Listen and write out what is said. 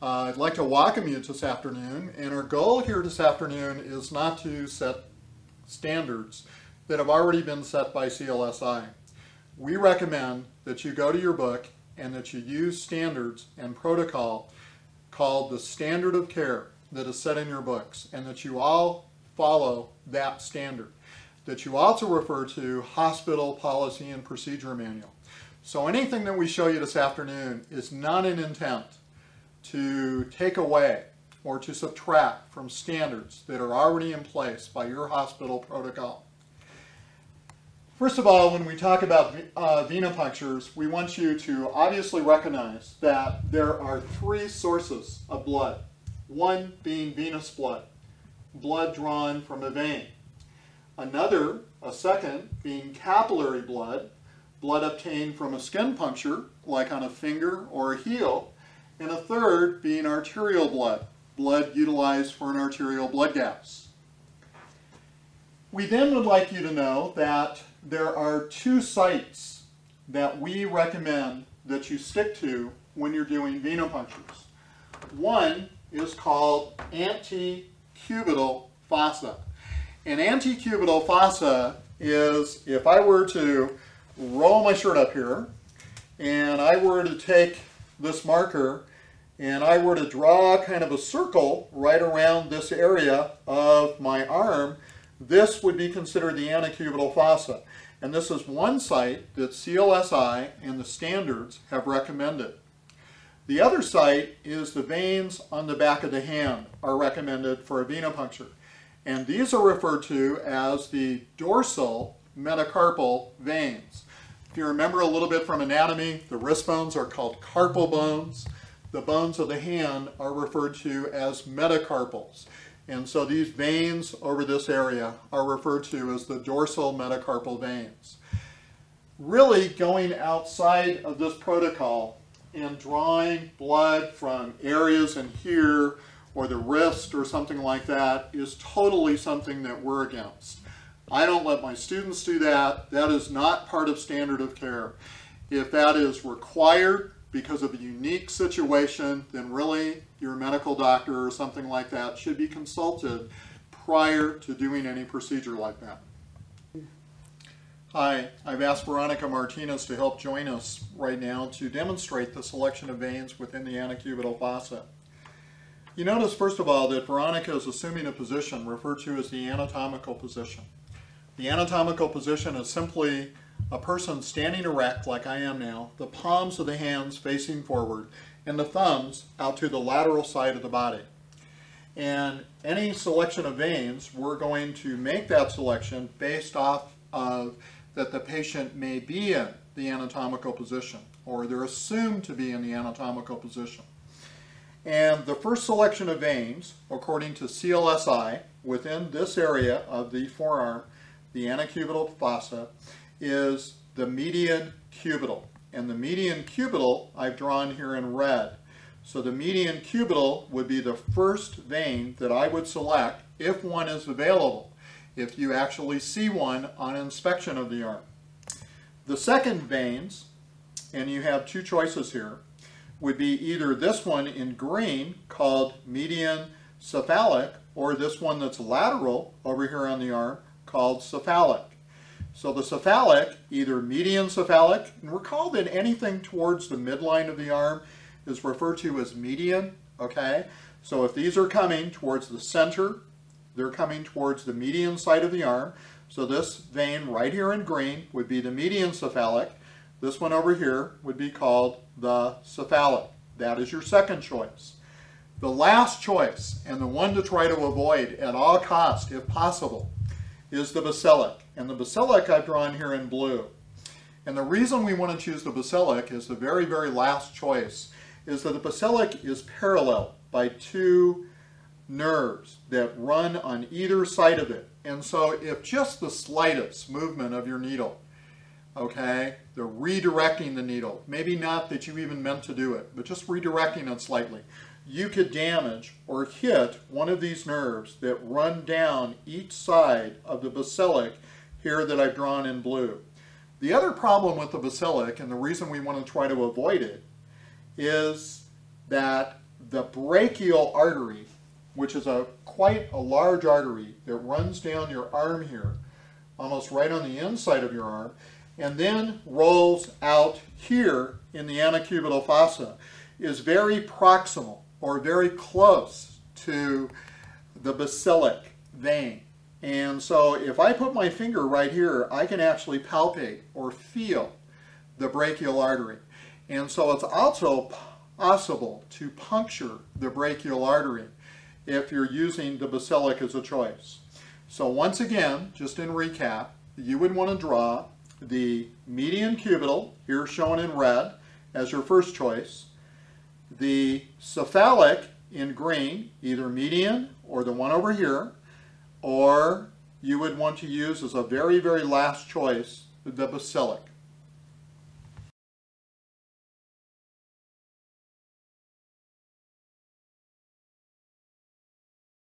Uh, I'd like to welcome you this afternoon, and our goal here this afternoon is not to set standards that have already been set by CLSI. We recommend that you go to your book and that you use standards and protocol called the standard of care that is set in your books, and that you all follow that standard. That you also refer to hospital policy and procedure manual. So anything that we show you this afternoon is not an intent to take away or to subtract from standards that are already in place by your hospital protocol. First of all, when we talk about uh, venipunctures, we want you to obviously recognize that there are three sources of blood. One being venous blood, blood drawn from a vein. Another, a second, being capillary blood, blood obtained from a skin puncture, like on a finger or a heel, and a third being arterial blood, blood utilized for an arterial blood gas. We then would like you to know that there are two sites that we recommend that you stick to when you're doing venipunctures. One is called antecubital fossa. An antecubital fossa is, if I were to roll my shirt up here, and I were to take this marker and I were to draw kind of a circle right around this area of my arm, this would be considered the antecubital fossa. And this is one site that CLSI and the standards have recommended. The other site is the veins on the back of the hand are recommended for a venipuncture. And these are referred to as the dorsal metacarpal veins. If you remember a little bit from anatomy, the wrist bones are called carpal bones. The bones of the hand are referred to as metacarpals. And so these veins over this area are referred to as the dorsal metacarpal veins. Really going outside of this protocol and drawing blood from areas in here or the wrist or something like that is totally something that we're against. I don't let my students do that. That is not part of standard of care. If that is required because of a unique situation, then really your medical doctor or something like that should be consulted prior to doing any procedure like that. Hi, I've asked Veronica Martinez to help join us right now to demonstrate the selection of veins within the antecubital fossa. You notice first of all that Veronica is assuming a position referred to as the anatomical position. The anatomical position is simply a person standing erect like I am now, the palms of the hands facing forward, and the thumbs out to the lateral side of the body. And any selection of veins, we're going to make that selection based off of that the patient may be in the anatomical position, or they're assumed to be in the anatomical position. And the first selection of veins, according to CLSI, within this area of the forearm, the antecubital fossa, is the median cubital. And the median cubital I've drawn here in red. So the median cubital would be the first vein that I would select if one is available, if you actually see one on inspection of the arm. The second veins, and you have two choices here, would be either this one in green called median cephalic or this one that's lateral over here on the arm called cephalic. So the cephalic, either median cephalic, and recall that anything towards the midline of the arm is referred to as median, okay? So if these are coming towards the center, they're coming towards the median side of the arm. So this vein right here in green would be the median cephalic. This one over here would be called the cephalic. That is your second choice. The last choice, and the one to try to avoid at all costs if possible, is the basilic. And the basilic I've drawn here in blue. And the reason we want to choose the basilic is the very, very last choice, is that the basilic is parallel by two nerves that run on either side of it. And so if just the slightest movement of your needle, okay, the redirecting the needle, maybe not that you even meant to do it, but just redirecting it slightly, you could damage or hit one of these nerves that run down each side of the basilic here that I've drawn in blue. The other problem with the basilic, and the reason we want to try to avoid it, is that the brachial artery, which is a quite a large artery that runs down your arm here, almost right on the inside of your arm, and then rolls out here in the antecubital fossa, is very proximal or very close to the basilic vein. And so if I put my finger right here, I can actually palpate or feel the brachial artery. And so it's also possible to puncture the brachial artery if you're using the basilic as a choice. So once again, just in recap, you would want to draw the median cubital, here shown in red, as your first choice, the cephalic in green, either median or the one over here, or you would want to use as a very, very last choice the basilic.